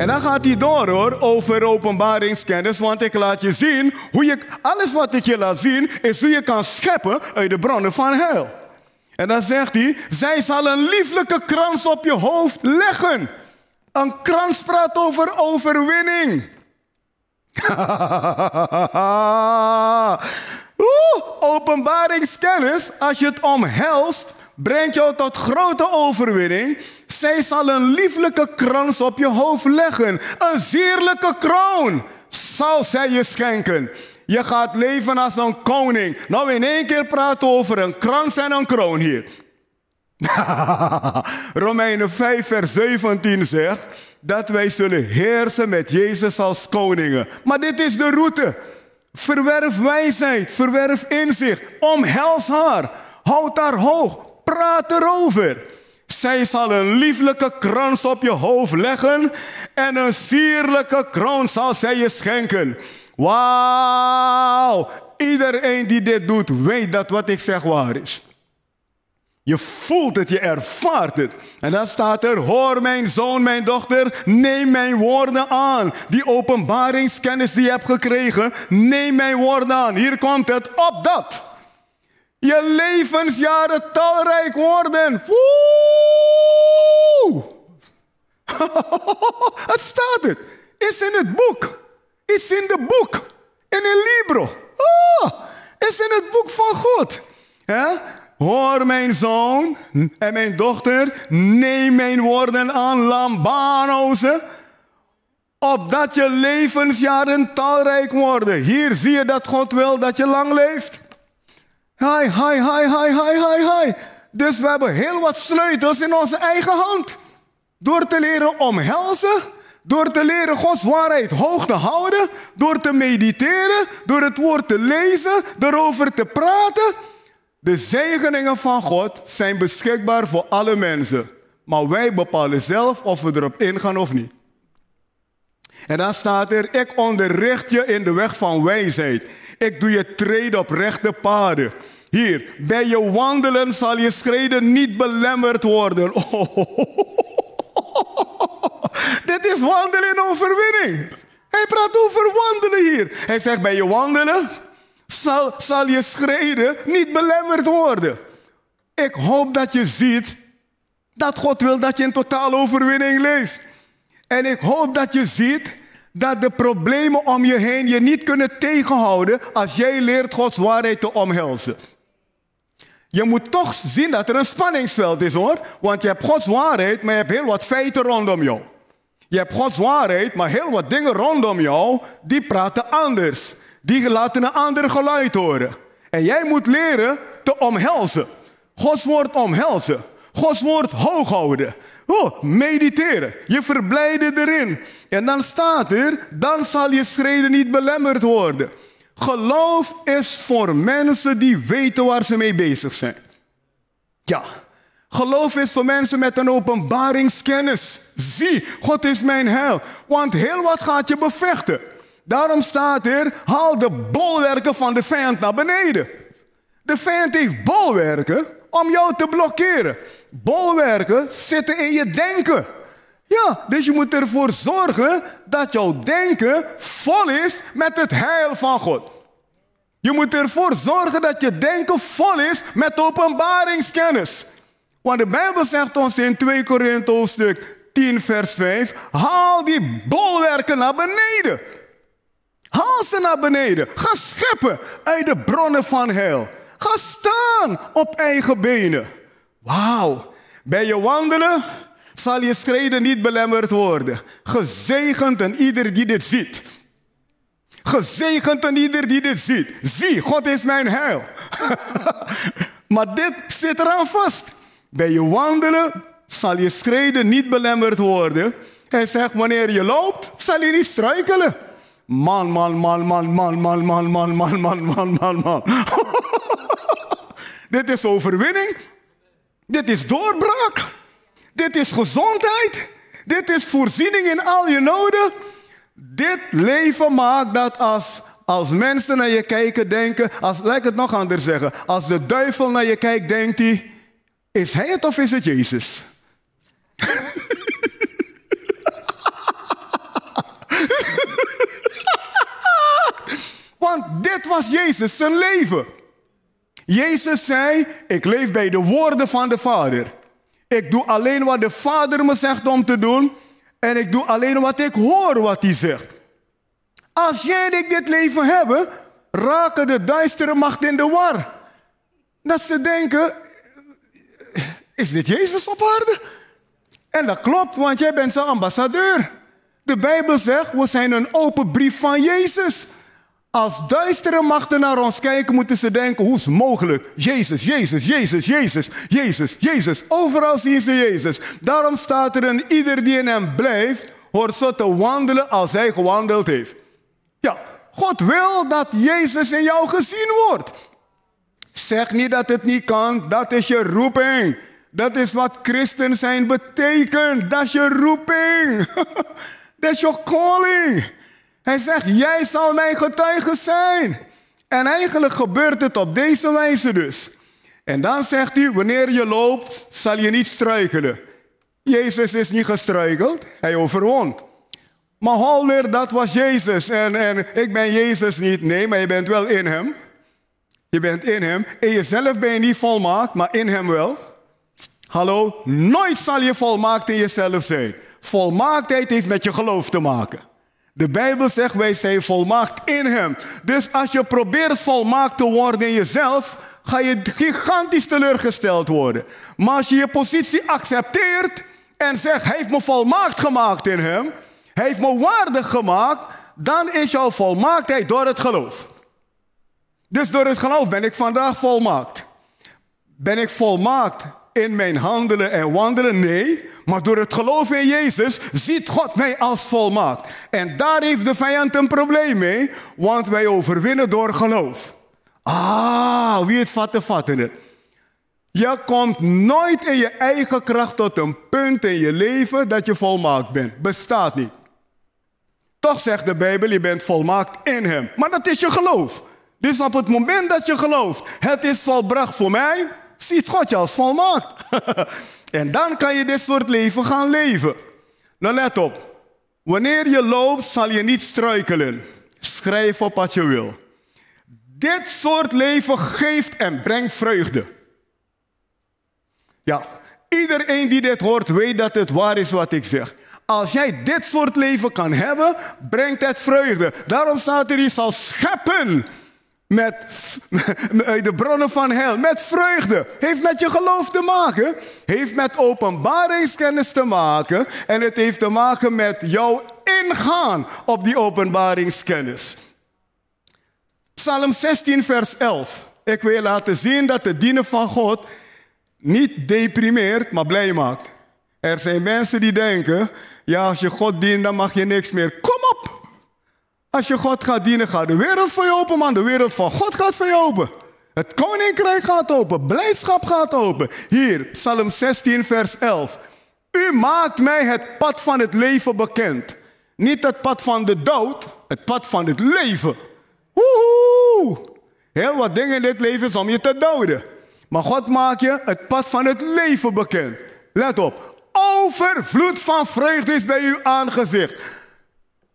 En dan gaat hij door hoor, over openbaringskennis. Want ik laat je zien hoe je. Alles wat ik je laat zien, is hoe je kan scheppen uit de bronnen van hel. En dan zegt hij: Zij zal een lieflijke krans op je hoofd leggen. Een krans praat over overwinning. Oeh, openbaringskennis, als je het omhelst, brengt jou tot grote overwinning. Zij zal een lieflijke krans op je hoofd leggen. Een zierlijke kroon zal zij je schenken. Je gaat leven als een koning. Nou, in één keer praten over een krans en een kroon hier. Romeinen 5, vers 17 zegt dat wij zullen heersen met Jezus als koningen. Maar dit is de route. Verwerf wijsheid, verwerf inzicht, omhels haar, houd haar hoog, praat erover. Zij zal een lieflijke krans op je hoofd leggen en een sierlijke kroon zal zij je schenken. Wauw! Iedereen die dit doet, weet dat wat ik zeg waar is. Je voelt het, je ervaart het. En dan staat er, hoor mijn zoon, mijn dochter, neem mijn woorden aan. Die openbaringskennis die je hebt gekregen, neem mijn woorden aan. Hier komt het, op dat. Je levensjaren talrijk worden. Woe! het staat het. Is in het boek. Is in de boek. In een libro. Oh, is in het boek van God. Ja? Hoor mijn zoon en mijn dochter, neem mijn woorden aan, lambanoze, opdat je levensjaren talrijk worden. Hier zie je dat God wil dat je lang leeft. Hi, hi, hi, hi, hi, hi, hi. Dus we hebben heel wat sleutels in onze eigen hand. Door te leren omhelzen, door te leren Gods waarheid hoog te houden, door te mediteren, door het woord te lezen, erover te praten de zegeningen van God zijn beschikbaar voor alle mensen. Maar wij bepalen zelf of we erop ingaan of niet. En dan staat er, ik onderricht je in de weg van wijsheid. Ik doe je treden op rechte paden. Hier, bij je wandelen zal je schreden niet belemmerd worden. Dit is wandelen in overwinning. Hij praat over wandelen hier. Hij zegt bij je wandelen zal, zal je schreden niet belemmerd worden. Ik hoop dat je ziet dat God wil dat je in totaal overwinning leeft. En ik hoop dat je ziet dat de problemen om je heen je niet kunnen tegenhouden als jij leert Gods waarheid te omhelzen. Je moet toch zien dat er een spanningsveld is hoor. Want je hebt Gods waarheid, maar je hebt heel wat feiten rondom jou. Je hebt Gods waarheid, maar heel wat dingen rondom jou, die praten anders. Die laten een ander geluid horen. En jij moet leren te omhelzen. Gods woord omhelzen. Gods woord hoog houden. Oh, mediteren. Je verblijden erin. En dan staat er, dan zal je schreden niet belemmerd worden. Geloof is voor mensen die weten waar ze mee bezig zijn. Ja, geloof is voor mensen met een openbaringskennis. Zie, God is mijn heil. Want heel wat gaat je bevechten. Daarom staat er, haal de bolwerken van de vijand naar beneden. De vijand heeft bolwerken om jou te blokkeren. Bolwerken zitten in je denken. Ja, dus je moet ervoor zorgen dat jouw denken vol is met het heil van God. Je moet ervoor zorgen dat je denken vol is met openbaringskennis. Want de Bijbel zegt ons in 2 Korinthe hoofdstuk 10 vers 5, haal die bolwerken naar beneden. Haal ze naar beneden. Ga scheppen uit de bronnen van heil. Ga staan op eigen benen. Wauw. Bij je wandelen zal je schreden niet belemmerd worden. Gezegend en ieder die dit ziet. Gezegend en ieder die dit ziet. Zie, God is mijn heil. maar dit zit eraan vast. Bij je wandelen zal je schreden niet belemmerd worden. Hij zegt, wanneer je loopt, zal je niet struikelen. Man, man, man, man, man, man, man, man, man, man, man, man, man. Dit is overwinning. Dit is doorbraak. Dit is gezondheid. Dit is voorziening in al je noden. Dit leven maakt dat als, als mensen naar je kijken denken, als, laat ik het nog anders zeggen, als de duivel naar je kijkt, denkt hij, is hij het of is het Jezus? Want dit was Jezus, zijn leven. Jezus zei, ik leef bij de woorden van de Vader. Ik doe alleen wat de Vader me zegt om te doen. En ik doe alleen wat ik hoor wat hij zegt. Als jij en ik dit leven hebben, raken de duistere macht in de war. Dat ze denken, is dit Jezus op aarde? En dat klopt, want jij bent zijn ambassadeur. De Bijbel zegt, we zijn een open brief van Jezus. Als duistere machten naar ons kijken, moeten ze denken: hoe is het mogelijk? Jezus, Jezus, Jezus, Jezus, Jezus, Jezus. Overal zien ze Jezus. Daarom staat er een ieder die in hem blijft, hoort zo te wandelen als hij gewandeld heeft. Ja, God wil dat Jezus in jou gezien wordt. Zeg niet dat het niet kan, dat is je roeping. Dat is wat christen zijn betekent. Dat is je roeping. Dat is je calling. Hij zegt, jij zal mijn getuige zijn. En eigenlijk gebeurt het op deze wijze dus. En dan zegt hij, wanneer je loopt, zal je niet struikelen. Jezus is niet gestruikeld, hij overwon. Maar Holder, dat was Jezus. En, en ik ben Jezus niet. Nee, maar je bent wel in hem. Je bent in hem. In jezelf ben je niet volmaakt, maar in hem wel. Hallo, nooit zal je volmaakt in jezelf zijn. Volmaaktheid heeft met je geloof te maken. De Bijbel zegt wij zijn volmaakt in Hem. Dus als je probeert volmaakt te worden in jezelf, ga je gigantisch teleurgesteld worden. Maar als je je positie accepteert en zegt, Hij heeft me volmaakt gemaakt in Hem, Hij heeft me waardig gemaakt, dan is jouw volmaaktheid door het geloof. Dus door het geloof ben ik vandaag volmaakt. Ben ik volmaakt in mijn handelen en wandelen? Nee. Maar door het geloof in Jezus ziet God mij als volmaakt. En daar heeft de vijand een probleem mee, want wij overwinnen door geloof. Ah, wie het vatte, vatte het. Je komt nooit in je eigen kracht tot een punt in je leven dat je volmaakt bent. Bestaat niet. Toch zegt de Bijbel, je bent volmaakt in Hem. Maar dat is je geloof. Dus op het moment dat je gelooft, het is volbracht voor mij, ziet God je als volmaakt. en dan kan je dit soort leven gaan leven. Nou let op. Wanneer je loopt, zal je niet struikelen. Schrijf op wat je wil. Dit soort leven geeft en brengt vreugde. Ja, iedereen die dit hoort weet dat het waar is wat ik zeg. Als jij dit soort leven kan hebben, brengt het vreugde. Daarom staat er, je zal scheppen met uit de bronnen van hel, met vreugde. Heeft met je geloof te maken. Heeft met openbaringskennis te maken. En het heeft te maken met jouw ingaan op die openbaringskennis. Psalm 16, vers 11. Ik wil laten zien dat het dienen van God niet deprimeert, maar blij maakt. Er zijn mensen die denken, ja, als je God dient, dan mag je niks meer. Kom! Als je God gaat dienen, gaat de wereld voor je open, man. De wereld van God gaat voor je open. Het koninkrijk gaat open. Blijdschap gaat open. Hier, Psalm 16, vers 11. U maakt mij het pad van het leven bekend. Niet het pad van de dood, het pad van het leven. Woehoe! Heel wat dingen in dit leven is om je te doden. Maar God maakt je het pad van het leven bekend. Let op. Overvloed van vreugde is bij uw aangezicht.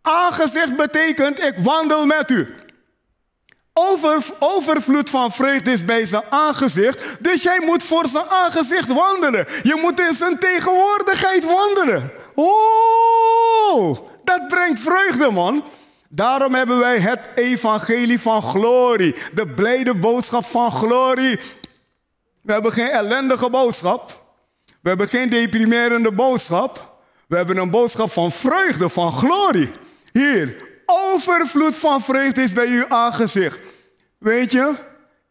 Aangezicht betekent ik wandel met u. Over, overvloed van vreugde is bij zijn aangezicht. Dus jij moet voor zijn aangezicht wandelen. Je moet in zijn tegenwoordigheid wandelen. Oh, dat brengt vreugde, man. Daarom hebben wij het evangelie van glorie. De blijde boodschap van glorie. We hebben geen ellendige boodschap. We hebben geen deprimerende boodschap. We hebben een boodschap van vreugde, van glorie. Hier, overvloed van vreugde is bij uw aangezicht. Weet je,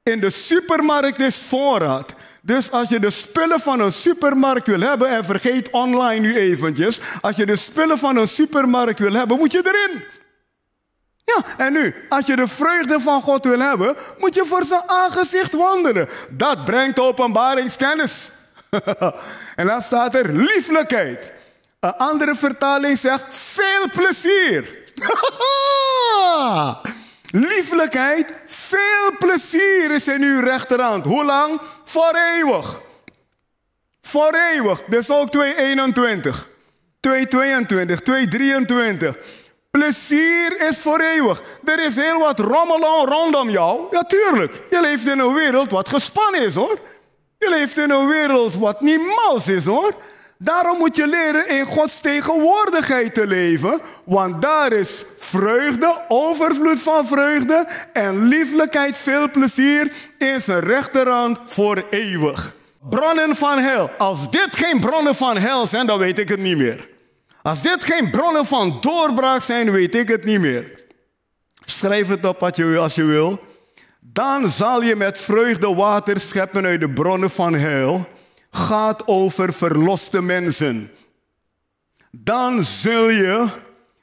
in de supermarkt is voorraad. Dus als je de spullen van een supermarkt wil hebben, en vergeet online nu eventjes, als je de spullen van een supermarkt wil hebben, moet je erin. Ja, en nu, als je de vreugde van God wil hebben, moet je voor zijn aangezicht wandelen. Dat brengt openbaringskennis. en dan staat er lieflijkheid. Een andere vertaling zegt veel plezier. Lieflijkheid, veel plezier is in uw rechterhand. Hoe lang? Voor eeuwig. Voor eeuwig. Dus ook 221. 222, 223. Plezier is voor eeuwig. Er is heel wat rommel rondom jou. Ja, tuurlijk. Je leeft in een wereld wat gespannen is, hoor. Je leeft in een wereld wat niet mals is, hoor. Daarom moet je leren in Gods tegenwoordigheid te leven, want daar is vreugde, overvloed van vreugde en lieflijkheid, veel plezier in zijn rechterhand voor eeuwig. Bronnen van hel. Als dit geen bronnen van hel zijn, dan weet ik het niet meer. Als dit geen bronnen van doorbraak zijn, weet ik het niet meer. Schrijf het op wat je, als je wil. Dan zal je met vreugde water scheppen uit de bronnen van hel gaat over verloste mensen. Dan zul je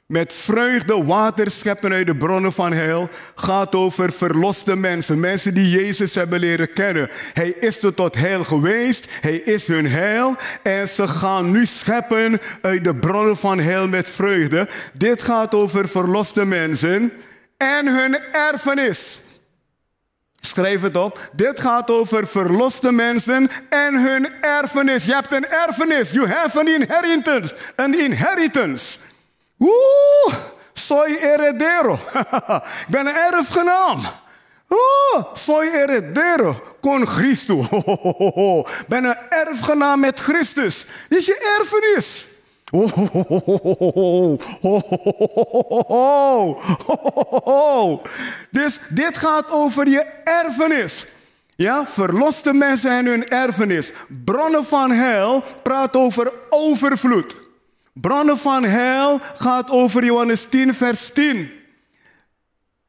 met vreugde water scheppen uit de bronnen van heil. Gaat over verloste mensen. Mensen die Jezus hebben leren kennen. Hij is er tot heil geweest. Hij is hun heil. En ze gaan nu scheppen uit de bronnen van heil met vreugde. Dit gaat over verloste mensen en hun erfenis. Schrijf het op. Dit gaat over verloste mensen en hun erfenis. Je hebt een erfenis. You have an inheritance. Een inheritance. Oeh, soy heredero. Ik ben een erfgenaam. Oh, soy heredero con. Ik ben een erfgenaam met Christus. Dit is je erfenis. Dus dit gaat over je erfenis. Ja, verloste mensen en hun erfenis. Bronnen van hel praat over overvloed. Bronnen van hel gaat over Johannes 10, vers 10.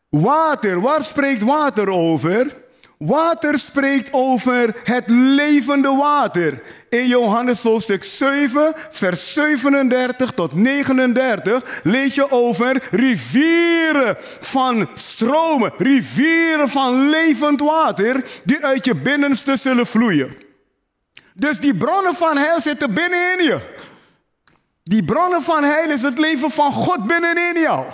Water, waar spreekt water over? Water spreekt over het levende water. In Johannes hoofdstuk 7, vers 37 tot 39 lees je over rivieren van stromen, rivieren van levend water die uit je binnenste zullen vloeien. Dus die bronnen van heil zitten binnenin je. Die bronnen van heil is het leven van God binnenin jou.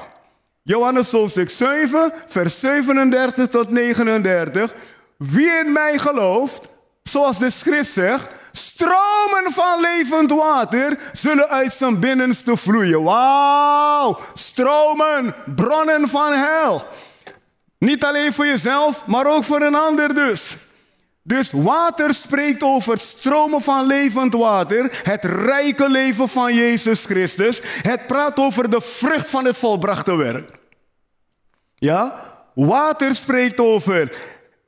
Johannes hoofdstuk 7, vers 37 tot 39. Wie in mij gelooft, zoals de schrift zegt, stromen van levend water zullen uit zijn binnenste vloeien. Wauw, stromen, bronnen van hel. Niet alleen voor jezelf, maar ook voor een ander dus. Dus water spreekt over stromen van levend water, het rijke leven van Jezus Christus. Het praat over de vrucht van het volbrachte werk. Ja, water spreekt over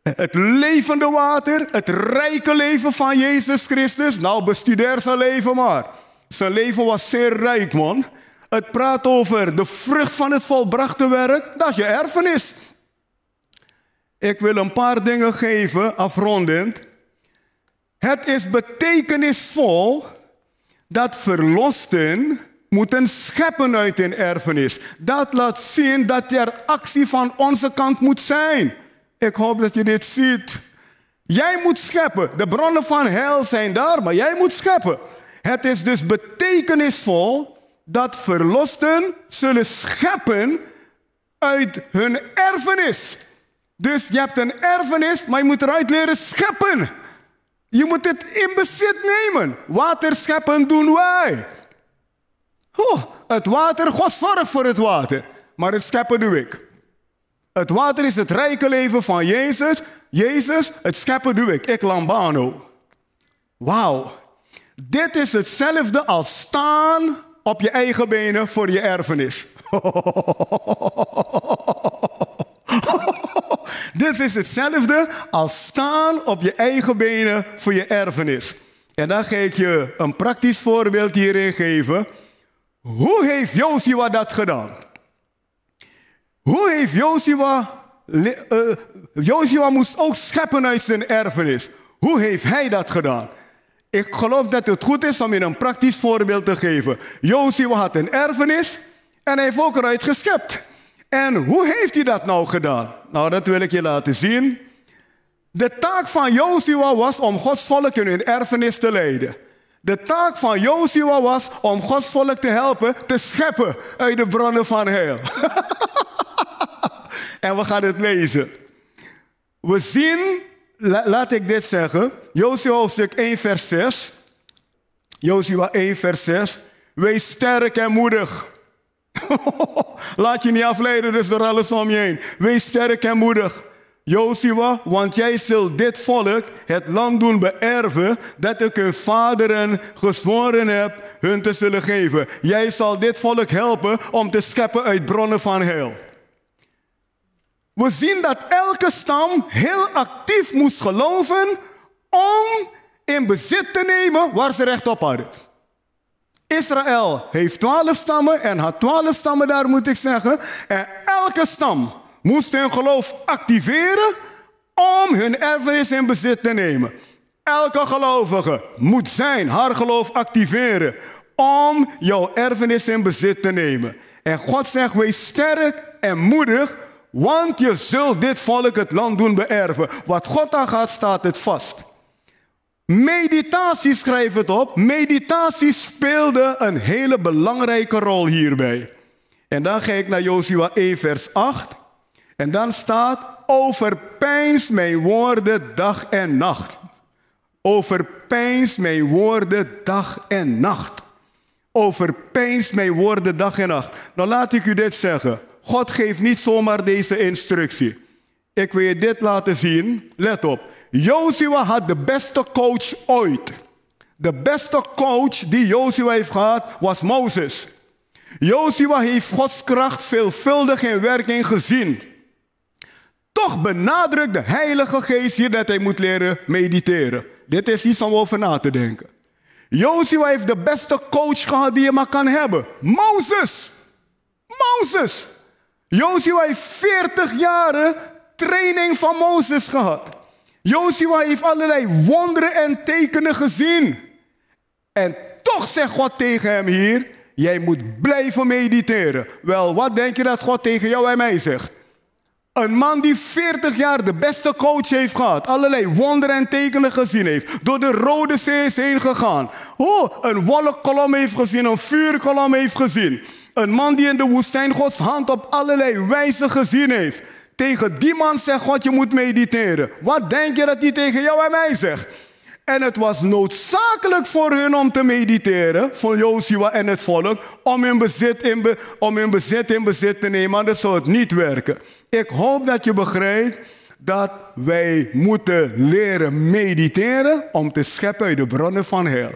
het levende water, het rijke leven van Jezus Christus. Nou, bestudeer zijn leven maar. Zijn leven was zeer rijk, man. Het praat over de vrucht van het volbrachte werk. Dat is je erfenis. Ik wil een paar dingen geven, afrondend. Het is betekenisvol dat verlosten moeten scheppen uit hun erfenis. Dat laat zien dat er actie van onze kant moet zijn. Ik hoop dat je dit ziet. Jij moet scheppen. De bronnen van hel zijn daar, maar jij moet scheppen. Het is dus betekenisvol dat verlosten zullen scheppen uit hun erfenis. Dus je hebt een erfenis, maar je moet eruit leren scheppen. Je moet het in bezit nemen. Water scheppen doen wij. Oh, het water, God zorgt voor het water. Maar het scheppen doe ik. Het water is het rijke leven van Jezus. Jezus, het scheppen doe ik. Ik lambano. Wauw. Dit is hetzelfde als staan op je eigen benen voor je erfenis. Dit is hetzelfde als staan op je eigen benen voor je erfenis. En dan ga ik je een praktisch voorbeeld hierin geven. Hoe heeft Joshua dat gedaan? Hoe heeft Joshua... Uh, Joshua moest ook scheppen uit zijn erfenis. Hoe heeft hij dat gedaan? Ik geloof dat het goed is om je een praktisch voorbeeld te geven. Joshua had een erfenis en hij heeft ook eruit geschept. En hoe heeft hij dat nou gedaan? Nou, dat wil ik je laten zien. De taak van Joshua was om Gods volk in hun erfenis te leiden. De taak van Joshua was om Gods volk te helpen te scheppen uit de bronnen van heil. en we gaan het lezen. We zien, laat ik dit zeggen, Joshua hoofdstuk 1 vers 6. Joshua 1 vers 6. Wees sterk en moedig. Laat je niet afleiden dus door alles om je heen. Wees sterk en moedig. Jozua, want jij zult dit volk het land doen beërven dat ik hun vaderen gezworen heb hun te zullen geven. Jij zal dit volk helpen om te scheppen uit bronnen van heil. We zien dat elke stam heel actief moest geloven om in bezit te nemen waar ze recht op hadden. Israël heeft twaalf stammen en had twaalf stammen daar moet ik zeggen. En elke stam moest hun geloof activeren om hun erfenis in bezit te nemen. Elke gelovige moet zijn, haar geloof activeren om jouw erfenis in bezit te nemen. En God zegt, wees sterk en moedig, want je zult dit volk het land doen beërven. Wat God aan gaat, staat het vast. Meditatie, schrijf het op. Meditatie speelde een hele belangrijke rol hierbij. En dan ga ik naar Jozua 1, vers 8. En dan staat, overpijns mijn woorden dag en nacht. Overpijns mijn woorden dag en nacht. Overpijns mijn woorden dag en nacht. Nou laat ik u dit zeggen. God geeft niet zomaar deze instructie. Ik wil je dit laten zien. Let op. Jozua had de beste coach ooit. De beste coach die Jozua heeft gehad was Mozes. Jozua heeft Gods kracht veelvuldig in werking gezien. Toch benadrukt de Heilige Geest hier dat hij moet leren mediteren. Dit is iets om over na te denken. Jozua heeft de beste coach gehad die je maar kan hebben. Mozes. Mozes. Jozua heeft 40 jaren training van Mozes gehad. Jozua heeft allerlei wonderen en tekenen gezien. En toch zegt God tegen hem hier, jij moet blijven mediteren. Wel, wat denk je dat God tegen jou en mij zegt? Een man die 40 jaar de beste coach heeft gehad, allerlei wonderen en tekenen gezien heeft, door de Rode Zee is heen gegaan. Oh, een wolkkolom heeft gezien, een vuurkolom heeft gezien. Een man die in de woestijn Gods hand op allerlei wijzen gezien heeft. Tegen die man zegt God, je moet mediteren. Wat denk je dat hij tegen jou en mij zegt? En het was noodzakelijk voor hun om te mediteren, voor Joshua en het volk, om hun bezit in, be, om hun bezit, in bezit te nemen, anders zou het niet werken. Ik hoop dat je begrijpt dat wij moeten leren mediteren om te scheppen uit de bronnen van heil.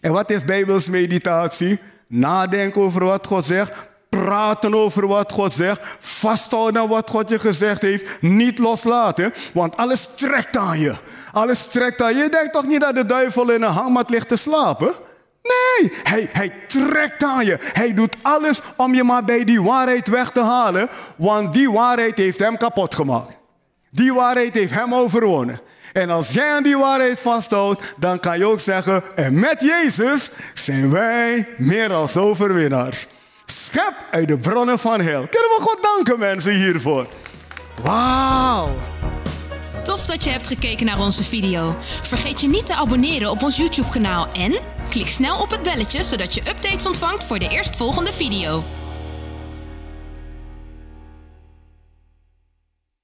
En wat is Bijbels meditatie? Nadenken over wat God zegt, praten over wat God zegt, vasthouden aan wat God je gezegd heeft, niet loslaten, want alles trekt aan je. Alles trekt aan je. Je denkt toch niet dat de duivel in een hangmat ligt te slapen? Nee, hij, hij trekt aan je. Hij doet alles om je maar bij die waarheid weg te halen, want die waarheid heeft hem kapot gemaakt. Die waarheid heeft hem overwonnen. En als jij aan die waarheid vasthoudt, dan kan je ook zeggen, en met Jezus zijn wij meer dan overwinnaars. Schep uit de bronnen van heil. Kunnen we God danken mensen hiervoor? Wauw. Tof dat je hebt gekeken naar onze video. Vergeet je niet te abonneren op ons YouTube kanaal en klik snel op het belletje zodat je updates ontvangt voor de eerstvolgende video.